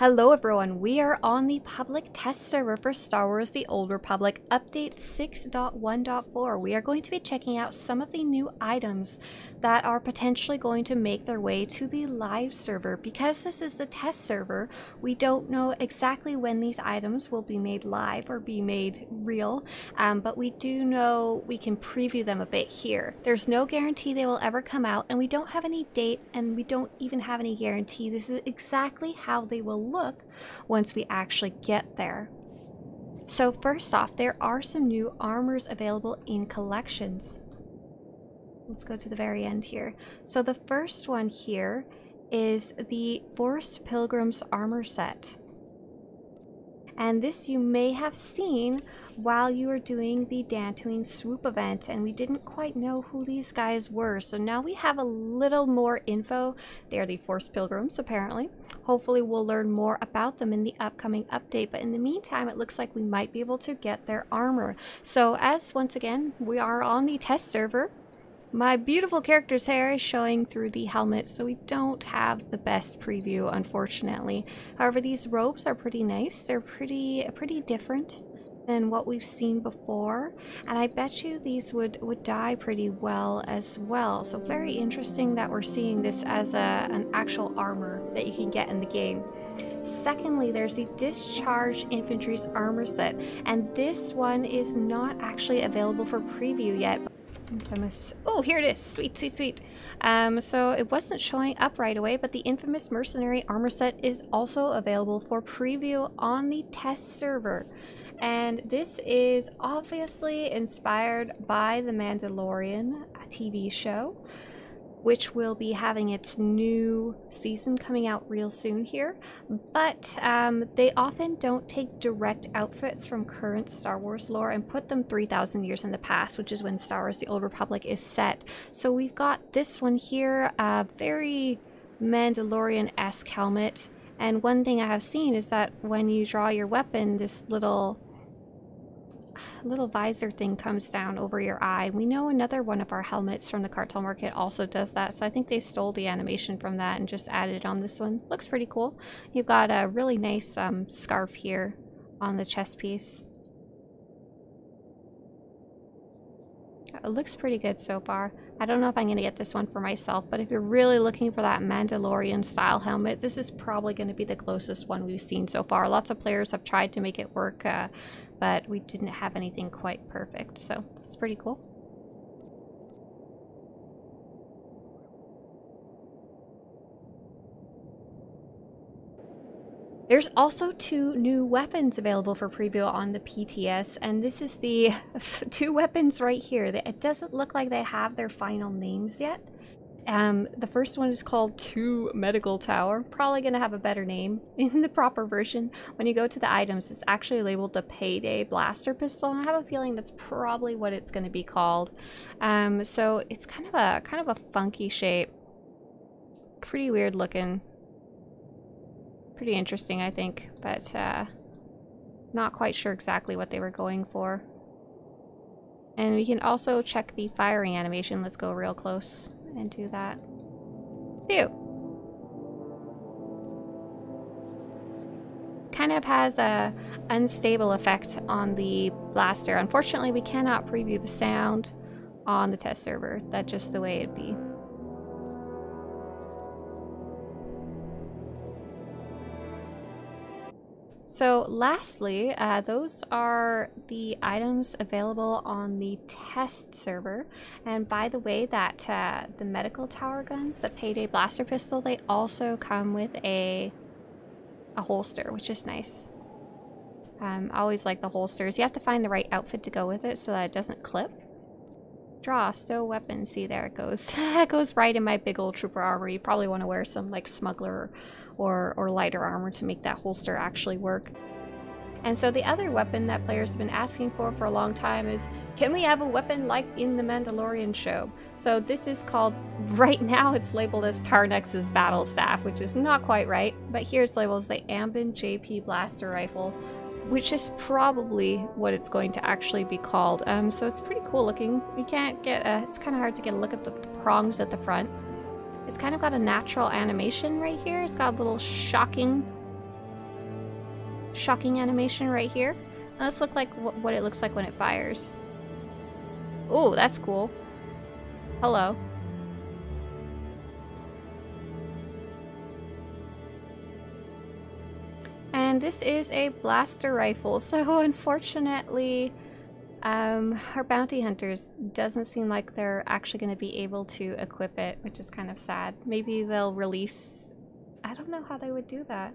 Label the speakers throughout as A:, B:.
A: Hello everyone, we are on the public test server for Star Wars The Old Republic Update 6.1.4. We are going to be checking out some of the new items that are potentially going to make their way to the live server. Because this is the test server, we don't know exactly when these items will be made live or be made real, um, but we do know we can preview them a bit here. There's no guarantee they will ever come out, and we don't have any date, and we don't even have any guarantee this is exactly how they will look once we actually get there. So first off, there are some new armors available in collections. Let's go to the very end here. So the first one here is the Force Pilgrims armor set. And this you may have seen while you were doing the Dantooine swoop event and we didn't quite know who these guys were. So now we have a little more info. They are the Force Pilgrims apparently. Hopefully we'll learn more about them in the upcoming update. But in the meantime, it looks like we might be able to get their armor. So as once again, we are on the test server my beautiful character's hair is showing through the helmet, so we don't have the best preview, unfortunately. However, these robes are pretty nice. They're pretty pretty different than what we've seen before, and I bet you these would, would dye pretty well as well. So very interesting that we're seeing this as a, an actual armor that you can get in the game. Secondly, there's the Discharge Infantry's armor set, and this one is not actually available for preview yet. Infamous. Oh, here it is. Sweet, sweet, sweet. Um, so it wasn't showing up right away, but the infamous mercenary armor set is also available for preview on the test server. And this is obviously inspired by the Mandalorian TV show which will be having its new season coming out real soon here. But um, they often don't take direct outfits from current Star Wars lore and put them 3,000 years in the past, which is when Star Wars The Old Republic is set. So we've got this one here, a very Mandalorian-esque helmet. And one thing I have seen is that when you draw your weapon, this little little visor thing comes down over your eye. We know another one of our helmets from the cartel market also does that, so I think they stole the animation from that and just added it on this one. Looks pretty cool. You've got a really nice um, scarf here on the chest piece. It looks pretty good so far. I don't know if I'm going to get this one for myself, but if you're really looking for that Mandalorian style helmet, this is probably going to be the closest one we've seen so far. Lots of players have tried to make it work, uh, but we didn't have anything quite perfect, so that's pretty cool. There's also two new weapons available for preview on the PTS, and this is the two weapons right here. It doesn't look like they have their final names yet. Um, the first one is called Two Medical Tower. Probably going to have a better name in the proper version. When you go to the items, it's actually labeled the Payday Blaster Pistol, and I have a feeling that's probably what it's going to be called. Um, so it's kind of a kind of a funky shape. Pretty weird looking pretty interesting, I think, but uh, not quite sure exactly what they were going for. And we can also check the firing animation. Let's go real close and do that. Phew! Kind of has a unstable effect on the blaster. Unfortunately, we cannot preview the sound on the test server. That's just the way it'd be. So lastly, uh, those are the items available on the test server. And by the way, that uh, the medical tower guns, the Payday Blaster Pistol, they also come with a, a holster, which is nice. Um, I always like the holsters. You have to find the right outfit to go with it so that it doesn't clip. Draw, stow weapon. See, there it goes. it goes right in my big old trooper armor. You probably want to wear some like smuggler or, or lighter armor to make that holster actually work. And so the other weapon that players have been asking for for a long time is, can we have a weapon like in the Mandalorian show? So this is called, right now it's labeled as Tarnex's Battle Staff, which is not quite right, but here it's labeled as the Amban JP Blaster Rifle, which is probably what it's going to actually be called. Um, so it's pretty cool looking. You can't get, a, it's kind of hard to get a look at the, the prongs at the front. It's kind of got a natural animation right here. It's got a little shocking shocking animation right here. Let's look like wh what it looks like when it fires. Oh, that's cool. Hello. And this is a blaster rifle, so unfortunately, um, our bounty hunters doesn't seem like they're actually going to be able to equip it, which is kind of sad. Maybe they'll release... I don't know how they would do that.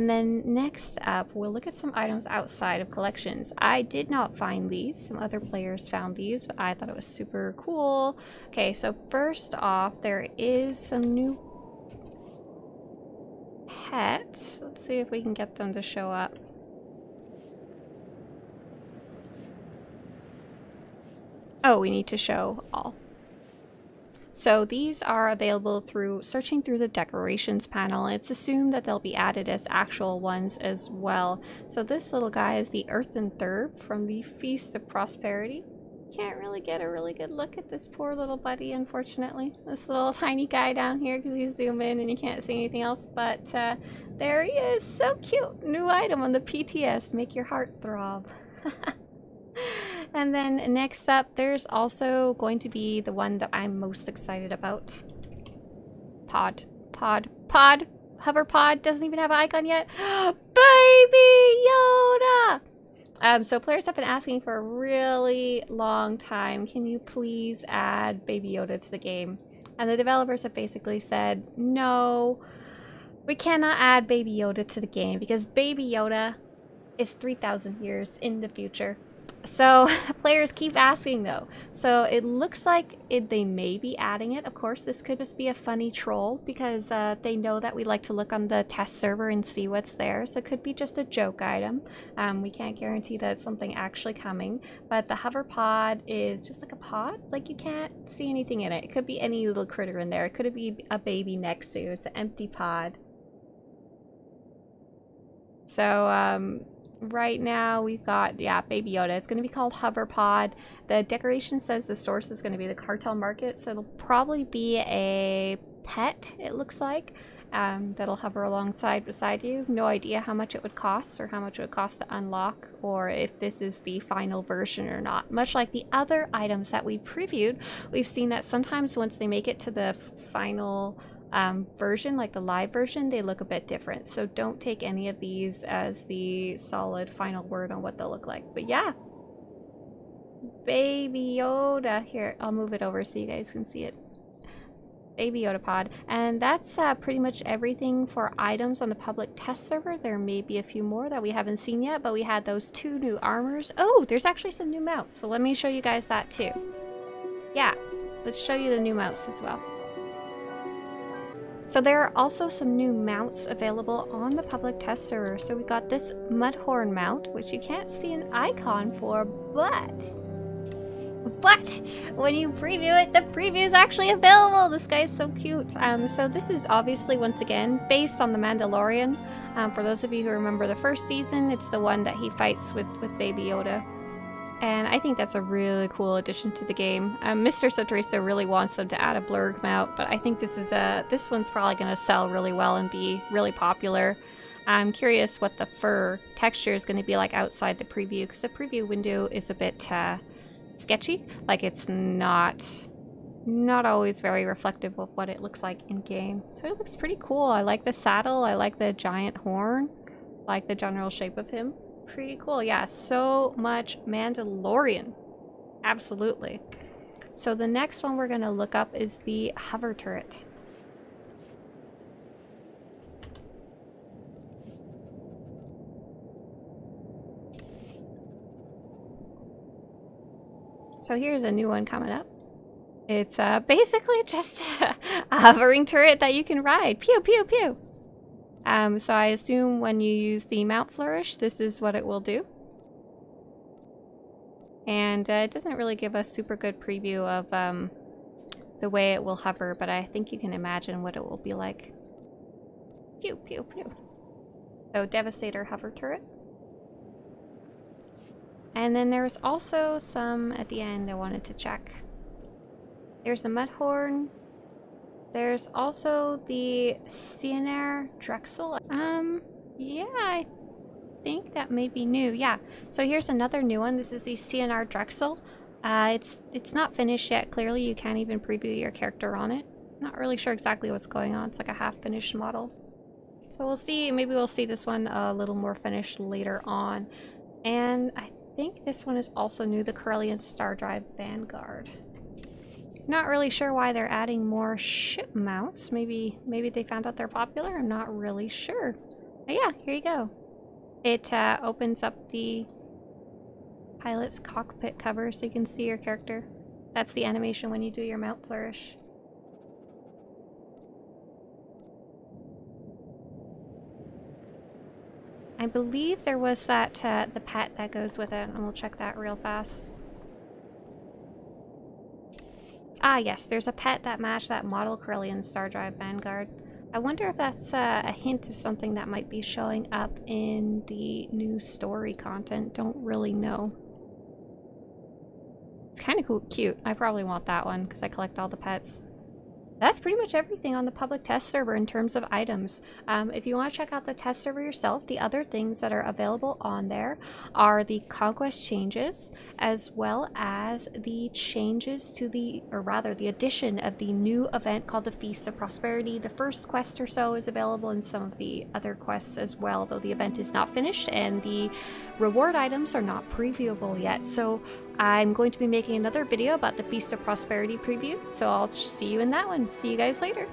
A: And then next up, we'll look at some items outside of collections. I did not find these. Some other players found these, but I thought it was super cool. Okay, so first off, there is some new pets. Let's see if we can get them to show up. Oh, we need to show all. So these are available through searching through the decorations panel. It's assumed that they'll be added as actual ones as well. So this little guy is the Earthen Thurb from the Feast of Prosperity. Can't really get a really good look at this poor little buddy, unfortunately. This little tiny guy down here because you zoom in and you can't see anything else. But uh, there he is. So cute. New item on the PTS. Make your heart throb. And then next up, there's also going to be the one that I'm most excited about. Pod. Pod. Pod. Hover pod doesn't even have an icon yet. Baby Yoda! Um, so players have been asking for a really long time, can you please add Baby Yoda to the game? And the developers have basically said, no, we cannot add Baby Yoda to the game because Baby Yoda is 3,000 years in the future. So players keep asking though. So it looks like it, they may be adding it. Of course, this could just be a funny troll because uh, they know that we like to look on the test server and see what's there. So it could be just a joke item. Um, we can't guarantee that it's something actually coming. But the hover pod is just like a pod. Like you can't see anything in it. It could be any little critter in there. It could be a baby nexu. It's an empty pod. So um, right now we've got, yeah, Baby Yoda. It's going to be called Hoverpod. The decoration says the source is going to be the cartel market, so it'll probably be a pet, it looks like, um, that'll hover alongside beside you. No idea how much it would cost or how much it would cost to unlock or if this is the final version or not. Much like the other items that we previewed, we've seen that sometimes once they make it to the final um, version, like the live version, they look a bit different. So don't take any of these as the solid final word on what they'll look like. But yeah, Baby Yoda. Here, I'll move it over so you guys can see it. Baby Yoda pod. And that's uh, pretty much everything for items on the public test server. There may be a few more that we haven't seen yet, but we had those two new armors. Oh, there's actually some new mounts. So let me show you guys that too. Yeah, let's show you the new mounts as well. So there are also some new mounts available on the public test server. So we got this Mudhorn mount, which you can't see an icon for, but... But when you preview it, the preview is actually available. This guy is so cute. Um, so this is obviously, once again, based on The Mandalorian. Um, for those of you who remember the first season, it's the one that he fights with, with Baby Yoda. And I think that's a really cool addition to the game. Um, Mr. Swtorista really wants them to add a blurrg mount, but I think this is a this one's probably going to sell really well and be really popular. I'm curious what the fur texture is going to be like outside the preview, because the preview window is a bit uh, sketchy. Like it's not not always very reflective of what it looks like in game. So it looks pretty cool. I like the saddle. I like the giant horn. I like the general shape of him pretty cool. Yeah, so much Mandalorian. Absolutely. So the next one we're going to look up is the hover turret. So here's a new one coming up. It's uh, basically just a hovering turret that you can ride. Pew, pew, pew. Um, so I assume when you use the Mount Flourish, this is what it will do. And uh, it doesn't really give a super good preview of um, the way it will hover, but I think you can imagine what it will be like. Pew, pew, pew. So Devastator hover turret. And then there's also some at the end I wanted to check. There's a Mudhorn. There's also the Sienar Drexel. Um, yeah, I think that may be new. Yeah, so here's another new one. This is the Sienar Drexel. Uh, it's it's not finished yet. Clearly, you can't even preview your character on it. Not really sure exactly what's going on. It's like a half-finished model. So we'll see. Maybe we'll see this one a little more finished later on. And I think this one is also new, the Corellian Star Drive Vanguard. Not really sure why they're adding more ship mounts. Maybe maybe they found out they're popular. I'm not really sure. But yeah, here you go. It uh, opens up the pilot's cockpit cover so you can see your character. That's the animation when you do your mount flourish. I believe there was that uh, the pet that goes with it, and we'll check that real fast. Ah, yes, there's a pet that matched that model Corellian Star Drive Vanguard. I wonder if that's uh, a hint of something that might be showing up in the new story content. Don't really know. It's kind of cute. I probably want that one because I collect all the pets. That's pretty much everything on the public test server in terms of items. Um, if you want to check out the test server yourself, the other things that are available on there are the conquest changes, as well as the changes to the, or rather the addition of the new event called the Feast of Prosperity. The first quest or so is available in some of the other quests as well, though the event is not finished and the reward items are not previewable yet. So I'm going to be making another video about the Feast of Prosperity preview, so I'll see you in that one. See you guys later.